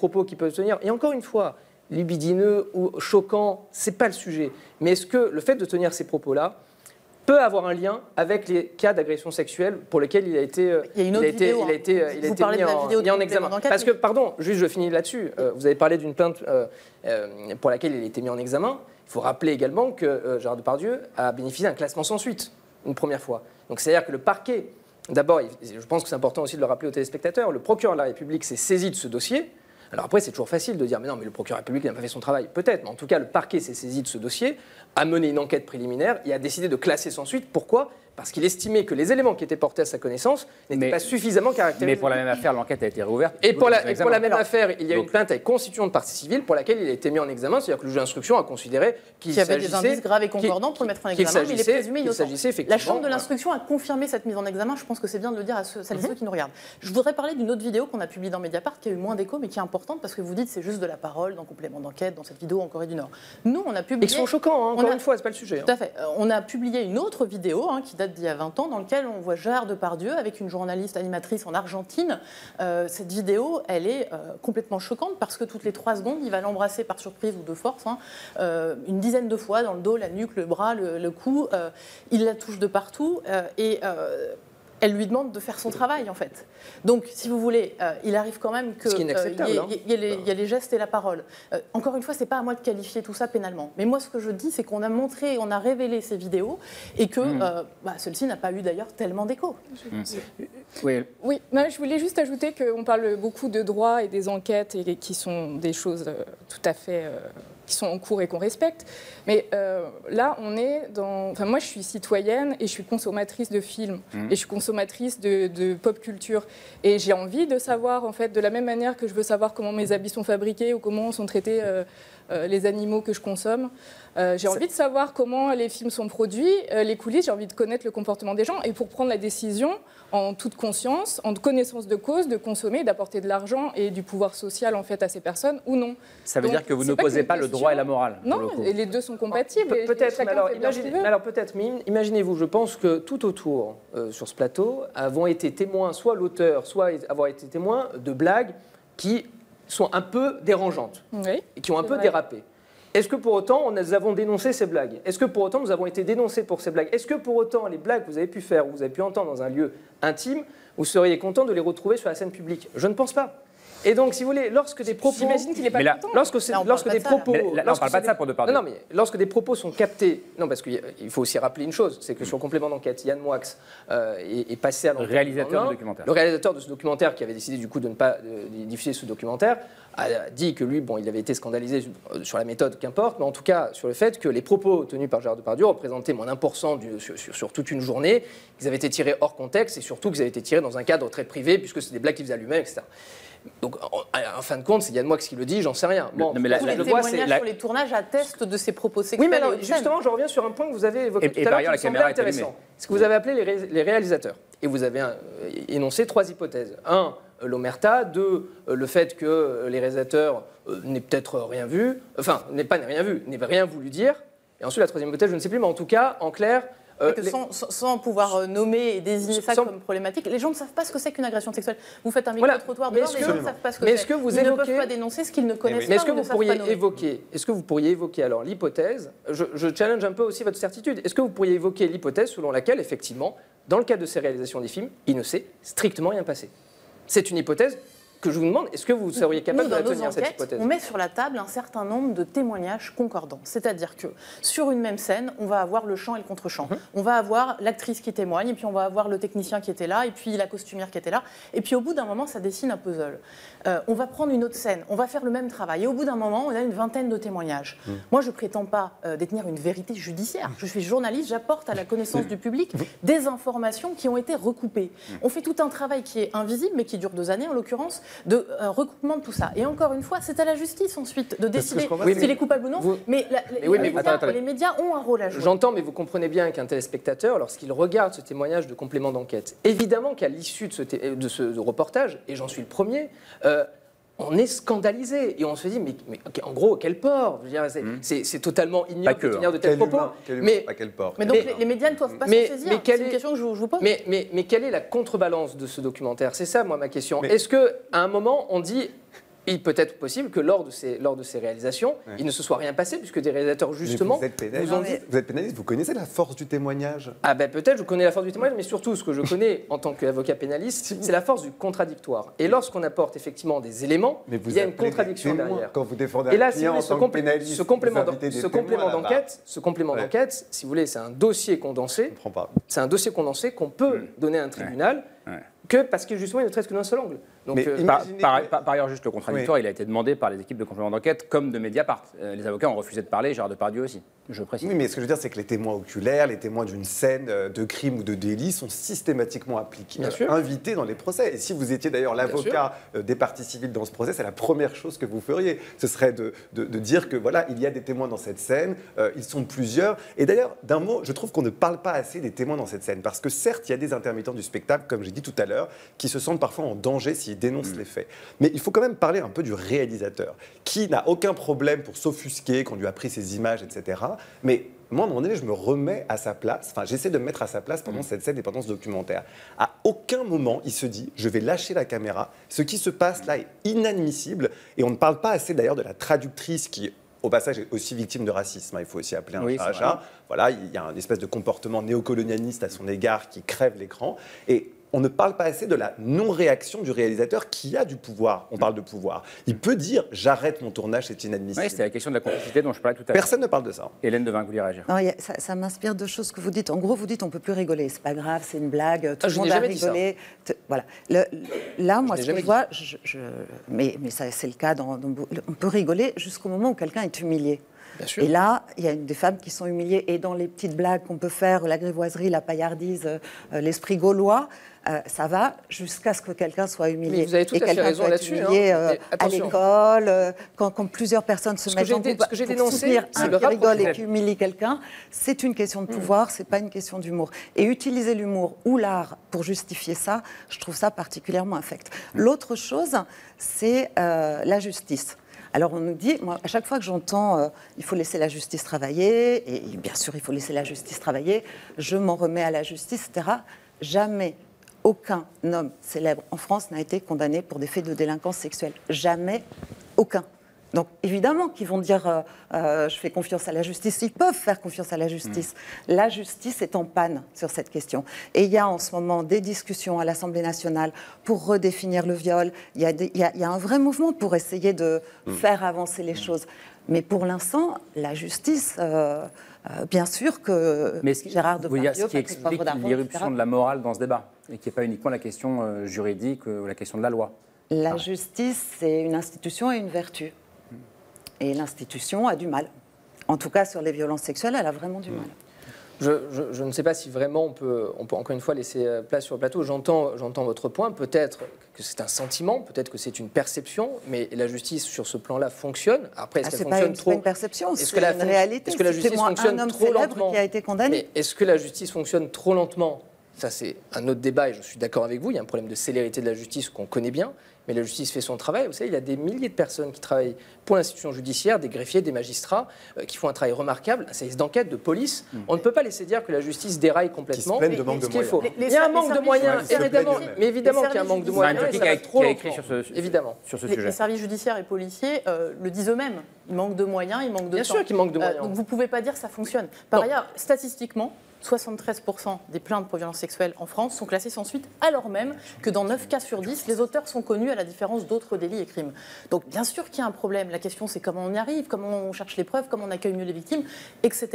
propos qui peuvent tenir. Et encore une fois, libidineux ou choquant, c'est pas le sujet. Mais est-ce que le fait de tenir ces propos-là peut avoir un lien avec les cas d'agression sexuelle pour lesquels il a été, il y a une autre il a été, vidéo, il a hein. été, il a Vous été parlez mis, en, vidéo mis du en complément examen. Parce que, pardon, juste je finis là-dessus. Euh, vous avez parlé d'une plainte euh, euh, pour laquelle il a été mis en examen. Il faut rappeler également que euh, Gérard Depardieu a bénéficié d'un classement sans suite une première fois. Donc c'est-à-dire que le parquet, d'abord, je pense que c'est important aussi de le rappeler aux téléspectateurs, le procureur de la République s'est saisi de ce dossier. Alors après, c'est toujours facile de dire, mais non, mais le procureur République n'a pas fait son travail. Peut-être, mais en tout cas, le parquet s'est saisi de ce dossier, a mené une enquête préliminaire et a décidé de classer sans suite. Pourquoi? Parce qu'il estimait que les éléments qui étaient portés à sa connaissance n'étaient pas suffisamment caractérisés. Mais pour la même affaire, l'enquête a été réouverte. Et pour, la, et pour même affaire, il y a Donc- une plainte avec constitution de partie civile pour laquelle il a été mis en examen, c'est-à-dire que le juge d'instruction a considéré qu'il Qu'il y avait des s'agissait- indices graves et concordants pour le mettre en examen, mais il est s'agissait- présumé innocent. s'agissait La Chambre de l'instruction a confirmé cette mise en examen. Je pense que c'est bien de le dire à ceux- celles Mhm. et ceux qui nous regardent. Je voudrais parler d'une autre vidéo qu'on a publiée dans Mediapart qui a eu moins d'écho, mais qui est importante parce que vous dites c'est juste de la parole dans complément d'enquête, dans cette vidéo en Corée du Nord. Nous, on a publié. qui sont choquants, hein, encore a- une fois, c'est pas le sujet. hein. Tout à fait. Euh, On a publié une autre vidéo hein, qui date d'il y a 20 ans, dans laquelle on voit Gérard Depardieu avec une journaliste animatrice en Argentine. Euh, cette vidéo, elle est euh, complètement choquante parce que toutes les trois secondes, il va l'embrasser par surprise ou de force, hein, euh, une dizaine de fois dans le dos, la nuque, le bras, le, le cou. Il la touche de partout et elle lui demande de faire son travail en fait. Donc, si vous voulez, euh, il arrive quand même que Ce qui est euh, inacceptable, il y hein. y, y a les gestes et la parole. Euh, encore une fois, c'est pas à moi de qualifier tout ça pénalement. Mais moi, ce que je dis, c'est qu'on a montré, on a révélé ces vidéos et que Mmh. euh, bah, celle-ci n'a pas eu d'ailleurs tellement d'écho. Oui, Oui, non, je voulais juste ajouter qu'on parle beaucoup de droit et des enquêtes et qui sont des choses tout à fait euh, qui sont en cours et qu'on respecte. Mais euh, là, on est dans. Enfin, moi, je suis citoyenne et je suis consommatrice de films et je suis consommatrice de, de pop culture. Et j'ai envie de savoir, en fait, de la même manière que je veux savoir comment mes habits sont fabriqués ou comment sont traités euh, les animaux que je consomme. Euh, j'ai envie de savoir comment les films sont produits, euh, les coulisses, j'ai envie de connaître le comportement des gens et pour prendre la décision en toute conscience, en connaissance de cause, de consommer, d'apporter de l'argent et du pouvoir social en fait à ces personnes ou non. Ça veut Donc, dire que vous n'opposez qu'une pas le droit et la morale. le Non, et les deux sont compatibles. Pe- Peut-être, mais alors, imagine- peut-être, mais im- imaginez-vous, je pense que tout autour euh, sur ce plateau avons été témoins, soit l'auteur, soit avoir été témoins de blagues qui sont un peu dérangeantes Oui. et qui ont un peu vrai. dérapé. Est-ce que pour autant nous avons dénoncé ces blagues? Est-ce que pour autant nous avons été dénoncés pour ces blagues? Est-ce que pour autant les blagues que vous avez pu faire ou vous avez pu entendre dans un lieu intime, vous seriez content de les retrouver sur la scène publique? Je ne pense pas. Et donc, si vous voulez, lorsque des propos, J'imagine qu'il n'est pas là- content. lorsque, Là, lorsque des de ça, là. propos, Mais là- là, on lorsque parle pas de ça des- pour Depardieu. Non, non, mais lorsque des propos sont captés, non, parce qu'il faut aussi rappeler une chose, c'est que sur le complément d'enquête, Yann Moix euh, est, est passé à l'antenne Réalisateur du documentaire. Le réalisateur de ce documentaire, qui avait décidé du coup de ne pas euh, diffuser ce documentaire, a dit que lui, bon, il avait été scandalisé sur- sur la méthode, qu'importe, mais en tout cas sur le fait que les propos tenus par Gérard Depardieu représentaient moins d'un pour cent sur, sur- sur toute une journée, qu'ils avaient été tirés hors contexte et surtout qu'ils avaient été tirés dans un cadre très privé, puisque c'est des blagues qu'il faisait à lui-même, etc. Donc, en, en fin de compte, c'est Yann Moix qui le dit, j'en sais rien. Bon, Non, mais la- Tous je les le témoignages la- sur les tournages attestent de ces propos sexuels. oui, mais alors, justement, je reviens sur un point que vous avez évoqué Et- tout et à par l'heure ailleurs, qui la me intéressant. Ce que vous avez appelé les, ré- les réalisateurs. Et vous avez euh, énoncé trois hypothèses. Un, euh, l'omerta. Deux, euh, le fait que les réalisateurs euh, n'aient peut-être rien vu. Enfin, n'aient pas rien vu, n'aient rien voulu dire. Et ensuite, la troisième hypothèse, je ne sais plus, mais en tout cas, en clair... euh, que les- sans, pouvoir euh, nommer et désigner ça Sans- comme problématique, les gens ne savent pas ce que c'est qu'une agression sexuelle. Vous faites un Voilà. micro-trottoir Mais est-ce les gens ne savent pas ce que mais c'est. que vous Ils ne peuvent pas dénoncer ce qu'ils ne connaissent Mais pas est-ce que vous pourriez évoquer, est-ce que vous pourriez évoquer alors l'hypothèse, je, je challenge un peu aussi votre certitude, est-ce que vous pourriez évoquer l'hypothèse selon laquelle effectivement, dans le cadre de ces réalisations des films, il ne s'est strictement rien passé? C'est une hypothèse que je vous demande, est-ce que vous seriez capable Nous, de la tenir cette enquêtes, hypothèse on met sur la table un certain nombre de témoignages concordants. C'est-à-dire que sur une même scène, on va avoir le chant et le contre-chant. Mhm. On va avoir l'actrice qui témoigne, et puis on va avoir le technicien qui était là, et puis la costumière qui était là. Et puis au bout d'un moment, ça dessine un puzzle. Euh, on va prendre une autre scène, on va faire le même travail. Et au bout d'un moment, on a une vingtaine de témoignages. Mhm. Moi, je prétends pas euh, détenir une vérité judiciaire. Je suis journaliste, j'apporte à la connaissance du public des informations qui ont été recoupées. On fait tout un travail qui est invisible, mais qui dure deux années en l'occurrence, de euh, recoupement de tout ça. Et encore une fois, c'est à la justice ensuite de décider Oui, s'il mais est coupable ou non. vous- Mais, la- Mais les, oui, mais médias, attends, attendez. les médias ont un rôle à jouer. J'entends, mais vous comprenez bien qu'un téléspectateur, lorsqu'il regarde ce témoignage de complément d'enquête, évidemment qu'à l'issue de ce, té- de ce reportage, et j'en suis le premier, euh, on est scandalisé et on se dit, mais, en gros, quel port dire, c'est, totalement ignoble que, de tenir hein. de tels Quel propos. humain, quel humain, mais, à quel port Mais donc les, les médias ne doivent pas mais- s'en saisir. mais quelle C'est une est- question que je, vous- je vous pose. mais, mais, mais quelle est la contrebalance de ce documentaire? C'est ça, moi, ma question. Est-ce qu'à un moment, on dit, il peut être possible que lors de ces, lors de ces réalisations, Ouais. il ne se soit rien passé, puisque des réalisateurs, justement, vous êtes pénaliste, vous êtes pénaliste, vous connaissez la force du témoignage Ah ben peut-être, je connais la force du témoignage, mais surtout ce que je connais en tant qu'avocat pénaliste, c'est la force du contradictoire. Et lorsqu'on apporte effectivement des éléments, Mais vous il y a une contradiction derrière. Quand vous défendez Et là, un si vous client voulez, en ce, tant que complé- pénaliste, ce complément d'enquête, ce complément d'enquête, si vous voulez, c'est un dossier condensé. C'est un dossier condensé qu'on peut donner à un tribunal. Que parce que justement il ne traite que d'un seul angle. Donc Mais euh, il- Par, Imaginez- par- par- par ailleurs, juste le contradictoire, il a été demandé par les équipes de complément d'enquête comme de Mediapart. Euh, les avocats ont refusé de parler, Gérard Depardieu aussi, je précise. Oui, mais ce que je veux dire, c'est que les témoins oculaires, les témoins d'une scène euh, de crime ou de délit sont systématiquement appliqués, Bien euh, sûr. invités dans les procès. Et si vous étiez d'ailleurs l'avocat euh, des parties civiles dans ce procès, c'est la première chose que vous feriez. Ce serait de, de- de dire que voilà, il y a des témoins dans cette scène, euh, ils sont plusieurs. Et d'ailleurs, d'un mot, je trouve qu'on ne parle pas assez des témoins dans cette scène. Parce que certes, il y a des intermittents du spectacle, comme j'ai dit tout à l'heure, qui se sentent parfois en danger s'ils dénoncent les faits. Mais il faut quand même parler un peu du réalisateur, qui n'a aucun problème pour s'offusquer quand on lui a pris ses images, etc. Mais moi, à un moment donné, je me remets à sa place, enfin, j'essaie de me mettre à sa place pendant cette scène et pendant ce documentaire. À aucun moment, il se dit, je vais lâcher la caméra. Ce qui se passe là est inadmissible. Et on ne parle pas assez d'ailleurs de la traductrice qui, au passage, est aussi victime de racisme. hein. Il faut aussi appeler un Oui, chat c'est un chat. Voilà, il y a un espèce de comportement néocolonialiste à son égard qui crève l'écran. Et on ne parle pas assez de la non-réaction du réalisateur qui a du pouvoir. On parle de pouvoir. Il peut dire j'arrête mon tournage, c'est inadmissible. Oui, c'était la question de la complicité dont je parlais tout à l'heure. Personne ne parle de ça. Hélène Devin, vous voulez réagir Non, ça, ça m'inspire deux choses que vous dites. En gros, vous dites on peut plus rigoler. C'est pas grave, c'est une blague. Tout Ah, le monde a rigolé. Voilà. Le- là, moi, ce que je vois, je- je- mais, mais ça, c'est le cas. Dans, dans on peut rigoler jusqu'au moment où quelqu'un est humilié. Et là, il y a des femmes qui sont humiliées. Et dans les petites blagues qu'on peut faire, la grivoiserie, la paillardise, euh, euh, l'esprit gaulois, euh, ça va jusqu'à ce que quelqu'un soit humilié. Mais vous avez tout et à fait raison là-dessus, hein. humilié, euh, Mais à l'école, euh, quand, quand plusieurs personnes se Ce mettent en groupe ce que j'ai dénoncé, un qui rigole et qui humilie quelqu'un, c'est une question de pouvoir, c'est pas une question d'humour. Et utiliser l'humour ou l'art pour justifier ça, je trouve ça particulièrement infect. L'autre chose, c'est euh, la justice. Alors on nous dit, moi, à chaque fois que j'entends euh, il faut laisser la justice travailler, et bien sûr il faut laisser la justice travailler, je m'en remets à la justice, etc. Jamais aucun homme célèbre en France n'a été condamné pour des faits de délinquance sexuelle. Jamais aucun. Donc évidemment qu'ils vont dire euh, euh, je fais confiance à la justice. Ils peuvent faire confiance à la justice. La justice est en panne sur cette question. Et il y a en ce moment des discussions à l'Assemblée nationale pour redéfinir le viol. Il y a, des- il y a- il y a un vrai mouvement pour essayer de faire avancer les choses. Mais pour l'instant, la justice, euh, bien sûr que Mais ce qui, Gérard Depardieu, ce qui explique l'irruption de la morale dans ce débat, et qui n'est pas uniquement la question juridique ou la question de la loi. La justice, c'est une institution et une vertu. Et l'institution a du mal. En tout cas, sur les violences sexuelles, elle a vraiment du mal. Je, je- je ne sais pas si vraiment on peut, on peut encore une fois laisser euh, place sur le plateau. J'entends, j'entends votre point. Peut-être que c'est un sentiment, peut-être que c'est une perception, mais la justice sur ce plan-là fonctionne. Après, est-ce Ah, qu'elle c'est pas, fonctionne une- trop pas une perception, Est-ce c'est que la une réalité. Est-ce que la justice fonctionne un homme trop lentement qui a été condamné. Mais est-ce que la justice fonctionne trop lentement? Ça, c'est un autre débat et je suis d'accord avec vous. Il y a un problème de célérité de la justice qu'on connaît bien, mais la justice fait son travail. Vous savez, il y a des milliers de personnes qui travaillent pour l'institution judiciaire, des greffiers, des magistrats, euh, qui font un travail remarquable, un service d'enquête, de police. On ne peut pas laisser dire que la justice déraille complètement. de manque de moyens. faut. Les- les il y a un manque de moyens, évidemment, mais évidemment qu'il y a un manque de moyens. va Qui a- trop qui a écrit sur ce- Évidemment. Sur ce Les, sujet. les services judiciaires et policiers euh, le disent eux-mêmes. Il manque de moyens, il manque de Bien temps. sûr qu'il manque de Euh, moyens. donc vous ne pouvez pas dire que ça fonctionne. Par Non. ailleurs, statistiquement, 73% des plaintes pour violences sexuelles en France sont classées sans suite, alors même que dans 9 cas sur 10, les auteurs sont connus à la différence d'autres délits et crimes. Donc bien sûr qu'il y a un problème. La question c'est comment on y arrive, comment on cherche les preuves, comment on accueille mieux les victimes, etc.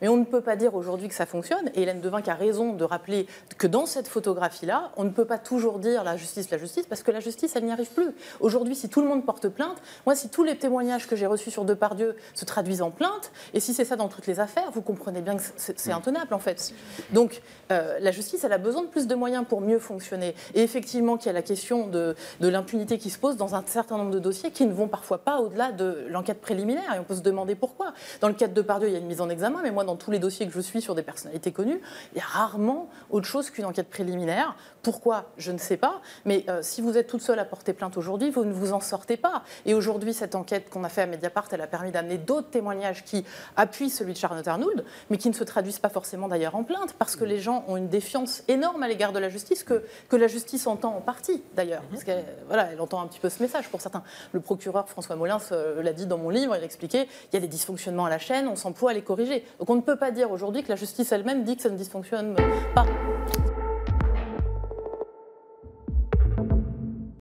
Mais on ne peut pas dire aujourd'hui que ça fonctionne. Et Hélène Devin qui a raison de rappeler que dans cette photographie-là, on ne peut pas toujours dire la justice, la justice, parce que la justice, elle n'y arrive plus. Aujourd'hui, si tout le monde porte plainte, moi, si tous les témoignages que j'ai reçus sur Depardieu se traduisent en plainte, et si c'est ça dans toutes les affaires, vous comprenez bien que c'est intenable, en fait. Donc, euh, la justice, elle a besoin de plus de moyens pour mieux fonctionner. Et effectivement, qu'il y a la question de, l'impunité qui se pose dans un certain nombre de dossiers qui ne vont parfois pas au-delà de l'enquête préliminaire. Et on peut se demander pourquoi. Dans le cas de Depardieu, il y a une mise en examen, mais moi, dans tous les dossiers que je suis sur des personnalités connues, il y a rarement autre chose qu'une enquête préliminaire. Pourquoi? Je ne sais pas. Mais euh, si vous êtes toute seule à porter plainte aujourd'hui, vous ne vous en sortez pas. Et aujourd'hui, cette enquête qu'on a fait à Mediapart, elle a permis d'amener d'autres témoignages qui appuient celui de Charlotte Arnould, mais qui ne se traduisent pas forcément d'ailleurs en plainte, parce que les gens ont une défiance énorme à l'égard de la justice, que, que la justice entend en partie d'ailleurs. Parce qu'elle voilà, elle entend un petit peu ce message pour certains. Le procureur François Molins euh, l'a dit dans mon livre, il expliquait il y a des dysfonctionnements à la chaîne, on s'emploie à les corriger. Donc on ne peut pas dire aujourd'hui que la justice elle-même dit que ça ne dysfonctionne pas.